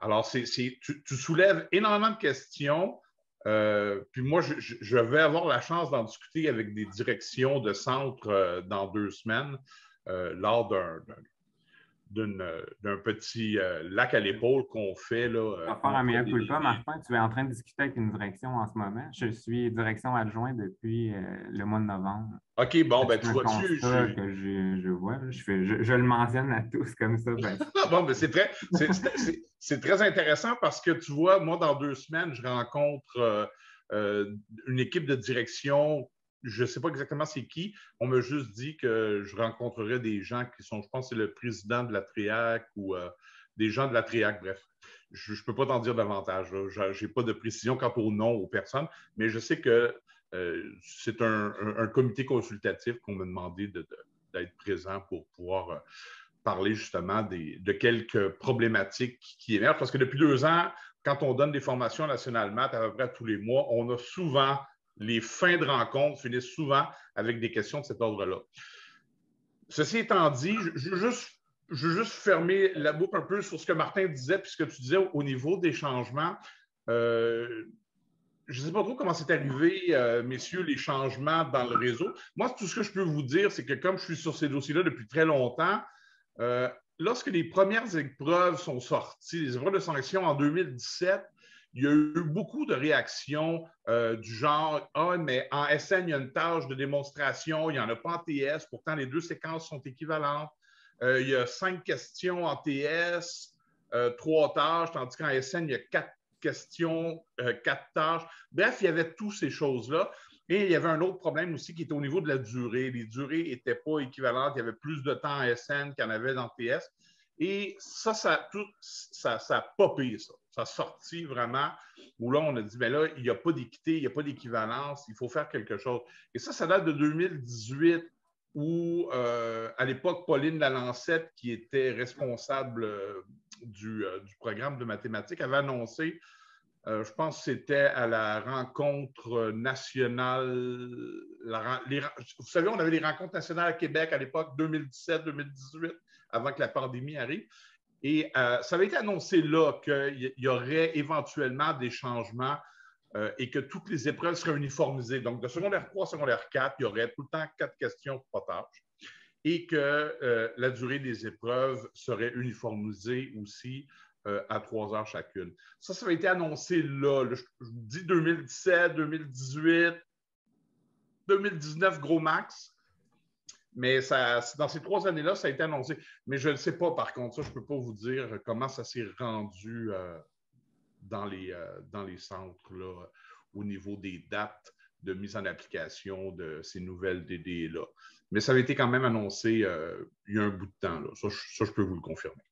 Alors, tu, soulèves énormément de questions. Euh, puis moi, je, vais avoir la chance d'en discuter avec des directions de centre euh, dans deux semaines euh, lors d'un d'un petit lac à l'épaule qu'on fait. Là, faire un meilleur culpa, Martin, tu es en train de discuter avec une direction en ce moment. Je suis direction adjoint depuis le mois de novembre. OK, bon, ben tu vois-tu. Je... que je, je vois, je, fais, je, le mentionne à tous comme ça. Ben. (laughs) bon, ben c'est très, c'est très intéressant parce que tu vois, moi, dans deux semaines, je rencontre euh, euh, une équipe de direction je ne sais pas exactement c'est qui. On m'a juste dit que je rencontrerais des gens qui sont, je pense, c'est le président de la TRIAC ou euh, des gens de la TRIAC, bref. Je ne peux pas t'en dire davantage. Je n'ai pas de précision quant au nom aux personnes, mais je sais que euh, c'est un, comité consultatif qu'on m'a demandé d'être présent pour pouvoir euh, parler justement de quelques problématiques qui émergent. Parce que depuis deux ans, quand on donne des formations nationalement, à peu près tous les mois, on a souvent les fins de rencontre finissent souvent avec des questions de cet ordre-là. Ceci étant dit, je, veux juste, fermer la boucle un peu sur ce que Martin disait, puisque tu disais au, niveau des changements. Euh, je ne sais pas trop comment c'est arrivé, euh, messieurs, les changements dans le réseau. Moi, tout ce que je peux vous dire, c'est que comme je suis sur ces dossiers-là depuis très longtemps, euh, lorsque les premières épreuves sont sorties, les épreuves de sanction en 2017, il y a eu beaucoup de réactions euh, du genre Ah, mais en SN, il y a une tâche de démonstration, il n'y en a pas en TS, pourtant les deux séquences sont équivalentes. Euh, il y a cinq questions en TS, euh, trois tâches, tandis qu'en SN, il y a quatre questions, quatre tâches. Bref, il y avait toutes ces choses-là. Et il y avait un autre problème aussi qui était au niveau de la durée. Les durées n'étaient pas équivalentes. Il y avait plus de temps en SN qu'il y en avait dans TS. Et ça, ça, a popé, ça. Ça a sorti vraiment où là, on a dit, mais ben là, il n'y a pas d'équité, il n'y a pas d'équivalence, il faut faire quelque chose. Et ça, ça date de 2018 où, euh, à l'époque, Pauline Lalancette, qui était responsable euh, euh, du, programme de mathématiques, avait annoncé, je pense que c'était à la rencontre nationale, vous savez, on avait les rencontres nationales à Québec à l'époque 2017-2018 avant que la pandémie arrive. Et euh, ça avait été annoncé là qu'il y aurait éventuellement des changements euh, et que toutes les épreuves seraient uniformisées. Donc, de secondaire 3 à secondaire 4, il y aurait tout le temps quatre questions pour tâches et que euh, la durée des épreuves serait uniformisée aussi à trois heures chacune. Ça, ça avait été annoncé là. je, vous dis 2017, 2018, 2019, gros max. Mais ça, dans ces trois années-là, ça a été annoncé. Mais je ne sais pas, par contre, ça, je ne peux pas vous dire comment ça s'est rendu euh, dans, les, euh, dans les centres là, au niveau des dates de mise en application de ces nouvelles DD-là. Mais ça avait été quand même annoncé euh, il y a un bout de temps. Là. Ça, je, peux vous le confirmer.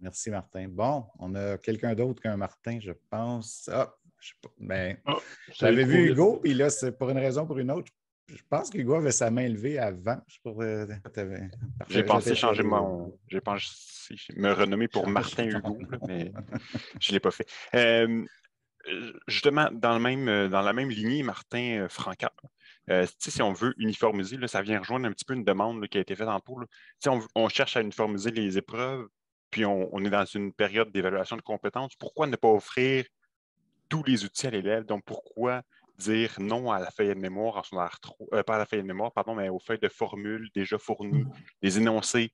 Merci, Martin. Bon, on a quelqu'un d'autre qu'un Martin, je pense. Ah, je sais pas. Ben, ah, j'avais vu Hugo, puis là, c'est pour une raison ou pour une autre, je pense qu'Hugo avait sa main levée avant. J'ai pensé changer mon. J'ai pensé me renommer pour Martin Hugo, mais (laughs) je ne l'ai pas fait. Euh, justement, dans, le même, dans la même lignée, Martin euh. Euh, si on veut uniformiser, là, ça vient rejoindre un petit peu une demande qui a été faite en cours. On, on, cherche à uniformiser les épreuves, puis on, on est dans une période d'évaluation de compétences. Pourquoi ne pas offrir tous les outils à l'élève? Donc, pourquoi dire non à la feuille de mémoire en son 3, euh, pas à la feuille de mémoire, pardon, mais aux feuilles de formules déjà fournies, les énoncés.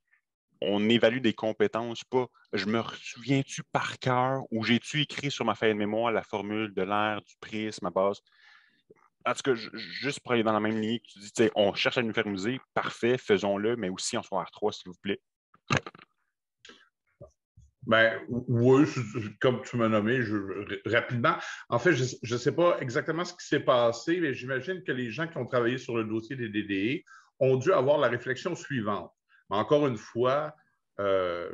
On évalue des compétences, pas je me souviens-tu par cœur ou j'ai-tu écrit sur ma feuille de mémoire la formule de l'air, du prisme, ma base? En tout cas, juste pour aller dans la même ligne, tu dis, on cherche à nous faire muser, parfait, faisons-le, mais aussi en r 3, s'il vous plaît. Ben, oui, comme tu m'as nommé, rapidement. En fait, je ne sais pas exactement ce qui s'est passé, mais j'imagine que les gens qui ont travaillé sur le dossier des DDE ont dû avoir la réflexion suivante. Encore une fois, euh,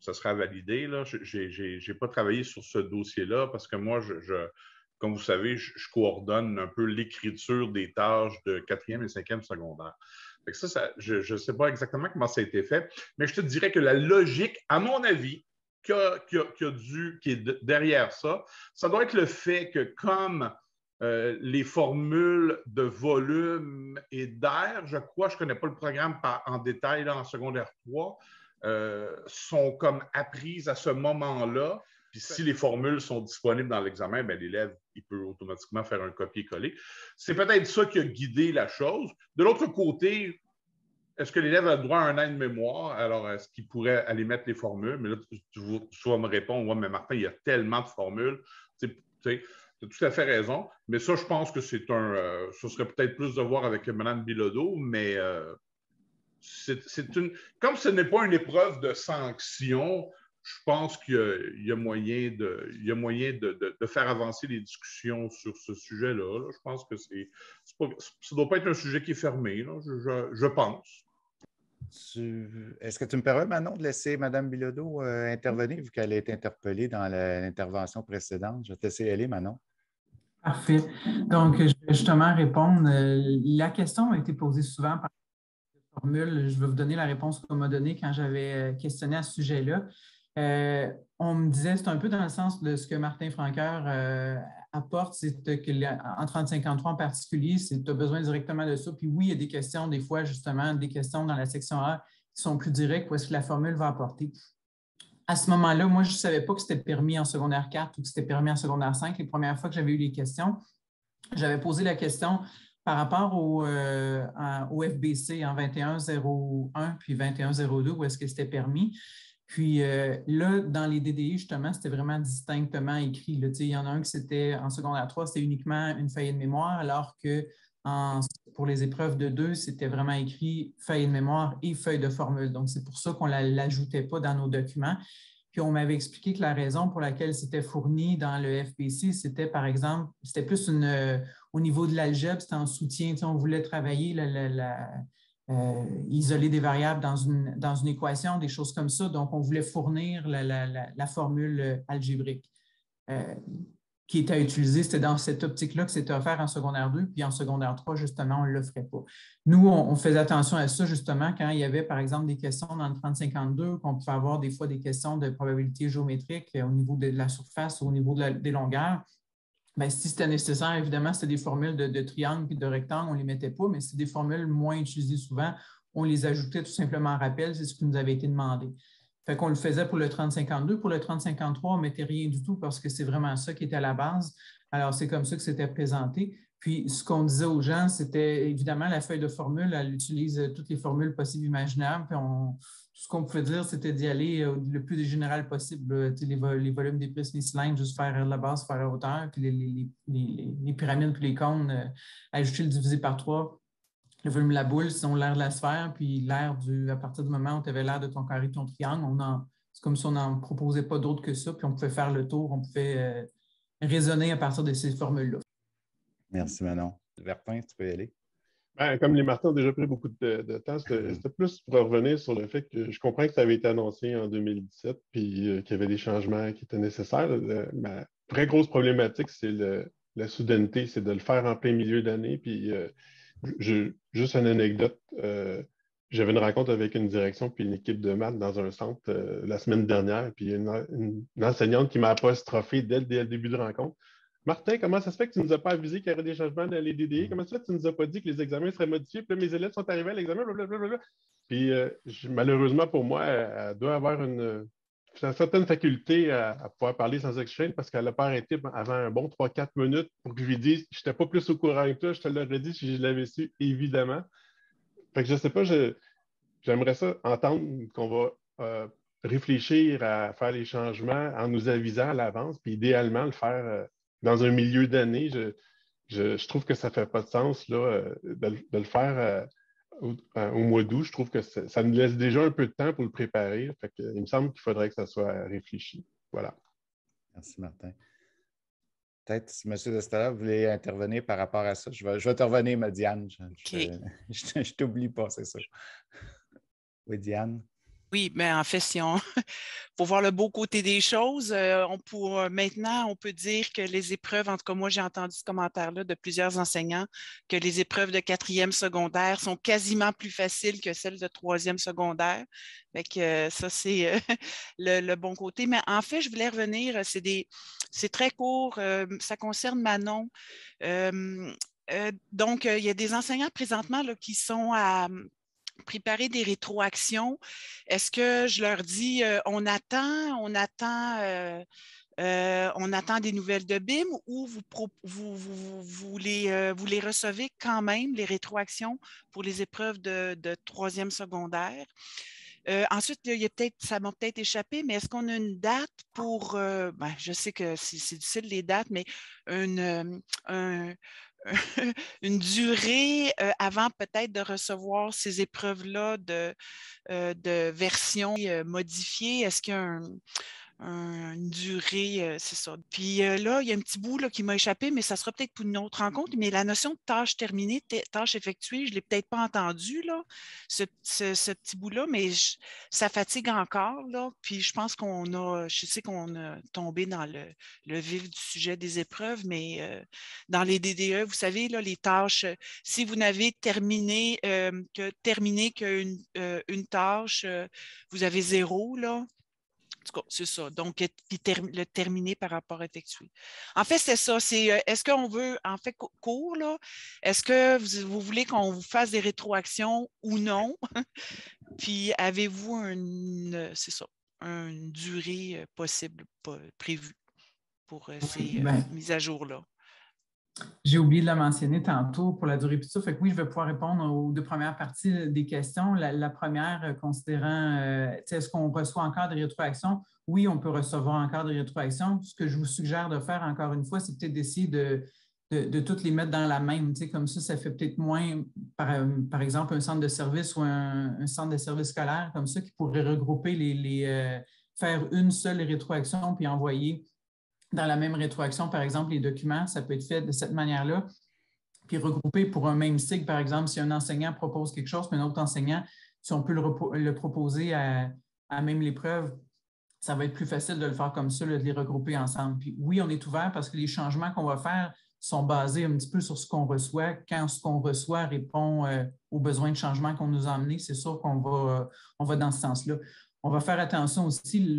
ça sera validé. Je n'ai pas travaillé sur ce dossier-là parce que moi, je, comme vous savez, je, coordonne un peu l'écriture des tâches de quatrième et cinquième secondaire. ça, je ne sais pas exactement comment ça a été fait, mais je te dirais que la logique, à mon avis, qui, qui est derrière ça, ça doit être le fait que comme euh, les formules de volume et d'air, je crois, je ne connais pas le programme en détail en secondaire 3, euh, sont comme apprises à ce moment-là. Puis si les formules sont disponibles dans l'examen, ben, l'élève il peut automatiquement faire un copier-coller. C'est peut-être ça qui a guidé la chose. De l'autre côté, est-ce que l'élève a le droit à un an de mémoire? Alors, est-ce qu'il pourrait aller mettre les formules? Mais là, tu, vas me répondre, ouais, mais Martin, il y a tellement de formules. Tu as tout à fait raison. Mais ça, je pense que c'est un. Euh, ce serait peut-être plus de voir avec Mme Bilodeau, mais euh, c'est une. Comme ce n'est pas une épreuve de sanction, je pense qu'il y, a moyen, de, y a moyen de, faire avancer les discussions sur ce sujet-là. Je pense que c'est, ça ne doit pas être un sujet qui est fermé, je, pense. Est-ce que tu me permets, Manon, de laisser Mme Bilodeau euh, intervenir, vu qu'elle a été interpellée dans l'intervention précédente? Je vais te laisser aller, Manon. Parfait. Donc, je vais justement répondre. Euh, la question a été posée souvent par formule. Je vais vous donner la réponse qu'on m'a donnée quand j'avais euh, questionné à ce sujet-là. On me disait, c'est un peu dans le sens de ce que Martin Franqueur euh, apporte, c'est que en 3053 en particulier, tu as besoin directement de ça. Puis oui, il y a des questions, des fois, justement, des questions dans la section A qui sont plus directes, où est-ce que la formule va apporter. À ce moment-là, moi, je ne savais pas que c'était permis en secondaire 4 ou que c'était permis en secondaire 5. Les premières fois que j'avais eu les questions, j'avais posé la question par rapport au, euh, au FBC en 2101 puis 2102, où est-ce que c'était permis. Puis euh, là, dans les DDI, justement, c'était vraiment distinctement écrit. Il y en a un qui c'était en secondaire 3, c'était uniquement une feuille de mémoire, alors que pour les épreuves de 2, c'était vraiment écrit feuille de mémoire et feuille de formule. Donc, c'est pour ça qu'on ne l'ajoutait pas dans nos documents. Puis on m'avait expliqué que la raison pour laquelle c'était fourni dans le FPC, c'était par exemple, c'était plus une, euh, au niveau de l'algèbre, c'était en soutien. on voulait travailler la, euh, isoler des variables dans une, dans une équation, des choses comme ça. Donc, on voulait fournir la, formule algébrique euh, qui était à utiliser. C'était dans cette optique-là que c'était offert en secondaire 2, puis en secondaire 3, justement, on ne le ferait pas. Nous, on, faisait attention à ça, justement, quand il y avait, par exemple, des questions dans le 3052, qu'on pouvait avoir des fois des questions de probabilité géométrique au niveau de la surface au niveau des longueurs. Bien, si c'était nécessaire, évidemment, c'était des formules de, triangle et de rectangle, on ne les mettait pas, mais c'est des formules moins utilisées souvent. On les ajoutait tout simplement en rappel, c'est ce qui nous avait été demandé. Fait qu'on le faisait pour le 3052. Pour le 3053, on ne mettait rien du tout parce que c'est vraiment ça qui était à la base. Alors, c'est comme ça que c'était présenté. Puis, ce qu'on disait aux gens, c'était évidemment la feuille de formule, elle utilise toutes les formules possibles imaginables. Puis, on, ce qu'on pouvait dire, c'était d'y aller euh, le plus général possible. Les, les, volumes des prismes, les cylindres, juste faire la base, faire la hauteur, puis les, pyramides, puis les cônes, euh, ajouter le divisé par trois. Le volume de la boule, sinon l'air de la sphère, puis l'air du. À partir du moment où tu avais l'air de ton carré, de ton triangle, c'est comme si on n'en proposait pas d'autre que ça, puis on pouvait faire le tour, on pouvait euh, raisonner à partir de ces formules-là. Merci Manon. Vertin, tu peux y aller. Ben, comme les Martins ont déjà pris beaucoup de, temps, c'était plus pour revenir sur le fait que je comprends que ça avait été annoncé en 2017 puis euh, qu'il y avait des changements qui étaient nécessaires. ma très grosse problématique, c'est la soudaineté, c'est de le faire en plein milieu d'année. Puis euh, juste une anecdote, euh, j'avais une rencontre avec une direction puis une équipe de maths dans un centre la semaine dernière, puis une, une enseignante qui m'a apostrophé dès, dès le début de rencontre. Martin, comment ça se fait que tu ne nous as pas avisé qu'il y aurait des changements dans les DDI? Comment ça se fait que tu ne nous as pas dit que les examens seraient modifiés? Puis là, mes élèves sont arrivés à l'examen, blablabla. Puis euh, malheureusement pour moi, elle, doit avoir une, certaine faculté à, pouvoir parler sans exchange parce qu'elle n'a pas arrêté avant un bon 3-4 minutes pour que je lui dise je n'étais pas plus au courant que toi, je te l'aurais dit si je l'avais su, évidemment. Fait que je ne sais pas, j'aimerais ça entendre qu'on va euh, réfléchir à faire les changements en nous avisant à l'avance, puis idéalement le faire. Euh, dans un milieu d'année, je, trouve que ça ne fait pas de sens là, euh, de, le faire euh, au, mois d'août. Je trouve que ça nous laisse déjà un peu de temps pour le préparer. il me semble qu'il faudrait que ça soit réfléchi. Voilà. Merci, Martin. Peut-être si M. Destella voulait intervenir par rapport à ça? Je vais, je vais te revenir, ma Diane. Je, je (laughs) t'oublie pas, c'est ça. Oui, Diane. Oui, mais en fait, si on (laughs) faut voir le beau côté des choses, euh, on pour, maintenant, on peut dire que les épreuves, en tout cas, moi, j'ai entendu ce commentaire-là de plusieurs enseignants, que les épreuves de quatrième secondaire sont quasiment plus faciles que celles de troisième secondaire. Que euh, ça, c'est euh, (laughs) le, bon côté. Mais en fait, je voulais revenir, c'est des c'est très court, ça concerne Manon. donc, il y a des enseignants présentement là, qui sont à préparer des rétroactions, est-ce que je leur dis euh, on attend, on attend, euh, euh, on attend des nouvelles de BIM ou vous, vous, les, vous les recevez quand même, les rétroactions pour les épreuves de, troisième secondaire? ensuite, il y a peut-être, ça m'a peut-être échappé, mais est-ce qu'on a une date pour, ben, je sais que c'est difficile les dates, mais une, un, (laughs) une durée euh, avant peut-être de recevoir ces épreuves-là de, euh, de version euh, modifiée? Est-ce qu'il y a un, une durée, euh, c'est ça. Puis euh, là, il y a un petit bout là, qui m'a échappé, mais ça sera peut-être pour une autre rencontre. Mais la notion de tâche terminée, tâche effectuée, je ne l'ai peut-être pas entendu, là, ce, petit bout-là, mais ça fatigue encore. Là. Puis je pense qu'on a, je sais qu'on a tombé dans le, vif du sujet des épreuves, mais euh, dans les DDE, vous savez, là, les tâches, si vous n'avez terminé que terminé qu'une une tâche, vous avez zéro, là c'est ça. Donc, le terminer par rapport effectué. En fait, c'est ça. C'est euh, est-ce qu'on veut, en fait, court, là, est-ce que vous, voulez qu'on vous fasse des rétroactions ou non? (laughs) Puis avez-vous une, c'est ça, une durée euh, possible prévue pour euh, ces ben mises à jour-là? J'ai oublié de la mentionner tantôt pour la durée ça. Fait que oui, je vais pouvoir répondre aux deux premières parties des questions. La, première, euh, considérant euh, est-ce qu'on reçoit encore des rétroactions? Oui, on peut recevoir encore des rétroactions. Ce que je vous suggère de faire, encore une fois, c'est peut-être d'essayer de, de, toutes les mettre dans la même. Comme ça, ça fait peut-être moins, par, euh, par, exemple, un centre de service ou un, centre de service scolaire comme ça qui pourrait regrouper les faire une seule rétroaction puis envoyer dans la même rétroaction, par exemple, les documents, ça peut être fait de cette manière-là, puis regrouper pour un même cycle, par exemple, si un enseignant propose quelque chose, mais un autre enseignant, si on peut le, proposer à, même l'épreuve, ça va être plus facile de le faire comme ça, de les regrouper ensemble. Puis oui, on est ouvert parce que les changements qu'on va faire sont basés un petit peu sur ce qu'on reçoit. Quand ce qu'on reçoit répond euh, aux besoins de changement qu'on nous a amenés, c'est sûr qu'on va, va dans ce sens-là on va faire attention aussi,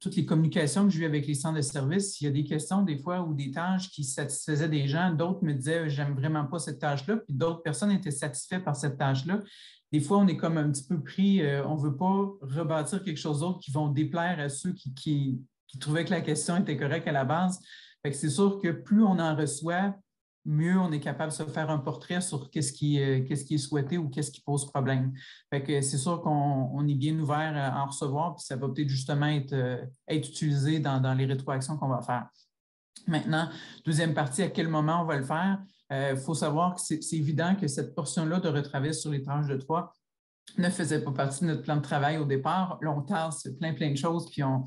toutes les communications que j'ai eues avec les centres de services, il y a des questions des fois ou des tâches qui satisfaisaient des gens, d'autres me disaient j'aime vraiment pas cette tâche-là, puis d'autres personnes étaient satisfaites par cette tâche-là. Des fois, on est comme un petit peu pris, euh, on ne veut pas rebâtir quelque chose d'autre qui vont déplaire à ceux qui, qui, trouvaient que la question était correcte à la base. c'est sûr que plus on en reçoit, mieux on est capable de se faire un portrait sur qu'est-ce qui, euh, est souhaité ou qu'est-ce qui pose problème. c'est sûr qu'on est bien ouvert à en recevoir, puis ça va peut-être justement être, euh, utilisé dans, les rétroactions qu'on va faire. Maintenant, deuxième partie, à quel moment on va le faire? Il euh, faut savoir que c'est évident que cette portion-là de retravailler sur les tranches de 3 ne faisait pas partie de notre plan de travail au départ. Là, on tasse plein, plein de choses, puis on,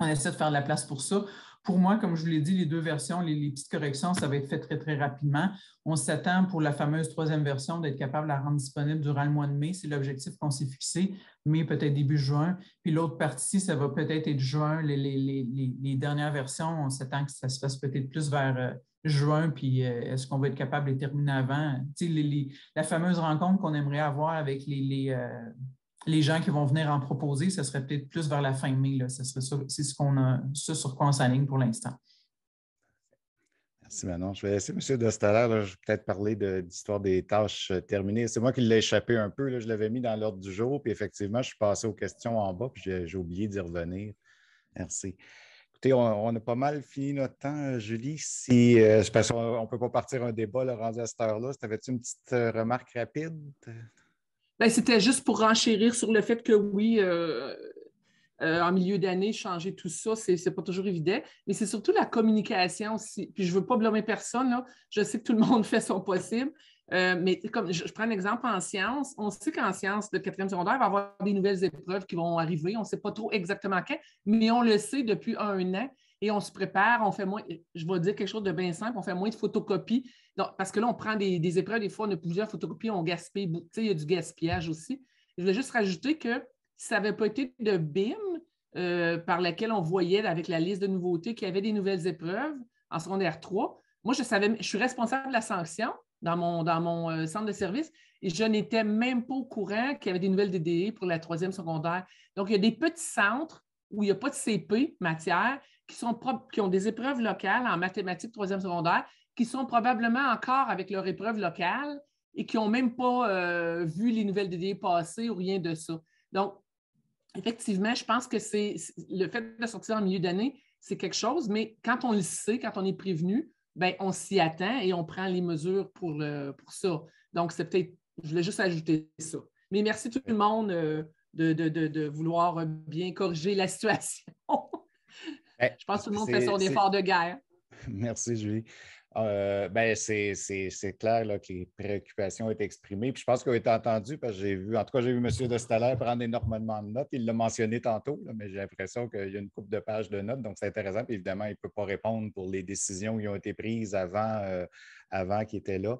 on essaie de faire de la place pour ça. Pour moi, comme je vous l'ai dit, les deux versions, les, petites corrections, ça va être fait très, très rapidement. On s'attend pour la fameuse troisième version d'être capable de la rendre disponible durant le mois de mai. C'est l'objectif qu'on s'est fixé, mai peut-être début juin. Puis l'autre partie, ça va peut-être être juin. Les, dernières versions, on s'attend que ça se fasse peut-être plus vers euh, juin. Puis euh, est-ce qu'on va être capable de les terminer avant? la fameuse rencontre qu'on aimerait avoir avec les, euh, les gens qui vont venir en proposer, ce serait peut-être plus vers la fin mai. C'est ce qu'on a, ce sur quoi on s'aligne pour l'instant. Merci Manon. Je vais laisser M. Dostaler, je vais peut-être parler de, l'histoire des tâches euh, terminées. C'est moi qui l'ai échappé un peu. Là. Je l'avais mis dans l'ordre du jour, puis effectivement, je suis passé aux questions en bas, puis j'ai oublié d'y revenir. Merci. Écoutez, on, a pas mal fini notre temps, euh, Julie. Si, euh, on ne peut pas partir un débat le rendu à cette heure-là. T'avais-tu une petite remarque rapide? Ben, c'était juste pour renchérir sur le fait que oui, euh, euh, en milieu d'année, changer tout ça, ce n'est pas toujours évident, mais c'est surtout la communication aussi. Puis je ne veux pas blâmer personne, là. je sais que tout le monde (laughs) fait son possible, euh, mais comme je, prends un exemple en sciences, on sait qu'en sciences de quatrième secondaire, il va y avoir des nouvelles épreuves qui vont arriver. On ne sait pas trop exactement quand, mais on le sait depuis un an et on se prépare, on fait moins, je vais dire quelque chose de bien simple, on fait moins de photocopies. parce que là, on prend des, épreuves, des fois, on a plusieurs photocopies, on gaspille, il y a du gaspillage aussi. Je voulais juste rajouter que si ça n'avait pas été de BIM euh, par laquelle on voyait avec la liste de nouveautés qu'il y avait des nouvelles épreuves en secondaire 3, moi, je savais, je suis responsable de la sanction dans mon, dans mon euh, centre de service et je n'étais même pas au courant qu'il y avait des nouvelles DDE pour la troisième secondaire. Donc, il y a des petits centres où il n'y a pas de CP matière qui, sont qui ont des épreuves locales en mathématiques troisième secondaire, qui sont probablement encore avec leur épreuve locale et qui n'ont même pas euh, vu les nouvelles DDE passer ou rien de ça. Donc, effectivement, je pense que c'est le fait de sortir en milieu d'année, c'est quelque chose, mais quand on le sait, quand on est prévenu, ben, on s'y attend et on prend les mesures pour, pour ça. Donc, c'est peut-être, je voulais juste ajouter ça. Mais merci tout le monde euh, de, de, vouloir bien corriger la situation. (laughs) Je pense que tout le monde fait son effort de guerre. (laughs) Merci, Julie. Euh, ben, c'est clair là, que les préoccupations ont été exprimées. Puis je pense qu'elles ont été entendues parce que j'ai vu, en tout cas, j'ai vu M. de prendre énormément de notes. Il l'a mentionné tantôt, mais j'ai l'impression qu'il y a une coupe de pages de notes, donc c'est intéressant. Puis évidemment, il ne peut pas répondre pour les décisions qui ont été prises avant, euh, avant qu'il était là.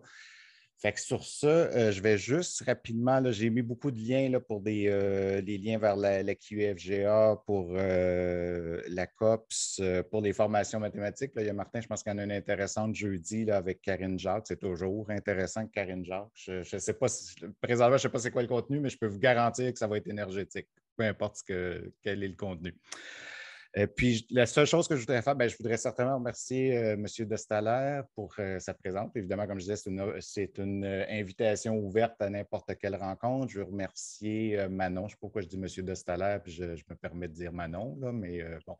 Fait que sur ça, euh, je vais juste rapidement, j'ai mis beaucoup de liens là, pour des euh, les liens vers la, QFGA, pour euh, la COPS, pour les formations mathématiques. Là, il y a Martin, je pense qu'il y en a une intéressante jeudi là, avec Karine Jacques. C'est toujours intéressant que Karine Jacques. Je ne sais pas si, je ne sais pas c'est quoi le contenu, mais je peux vous garantir que ça va être énergétique, peu importe ce que, quel est le contenu. Euh, puis la seule chose que je voudrais faire, ben, je voudrais certainement remercier euh, M. Destaler pour euh, sa présence. Évidemment, comme je disais, c'est une, invitation ouverte à n'importe quelle rencontre. Je veux remercier Manon. Je ne sais pas pourquoi je dis M. Destaler, puis je, je, me permets de dire Manon, là, mais bon.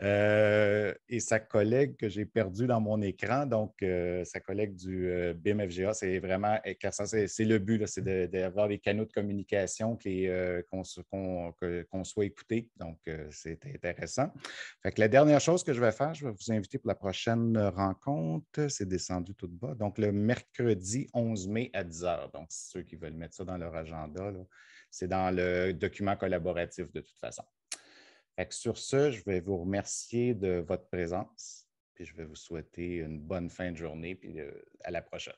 Euh, et sa collègue que j'ai perdue dans mon écran, donc euh, sa collègue du euh, BMFGA, c'est vraiment c'est le but, c'est d'avoir des canaux de communication qu'on soit écouté. Donc, c'est intéressant. Fait que la dernière chose que je vais faire, je vais vous inviter pour la prochaine rencontre. C'est descendu tout bas. Donc, le mercredi 11 mai à 10 h. Donc, ceux qui veulent mettre ça dans leur agenda, c'est dans le document collaboratif de toute façon sur ce, je vais vous remercier de votre présence, puis je vais vous souhaiter une bonne fin de journée, puis euh, à la prochaine.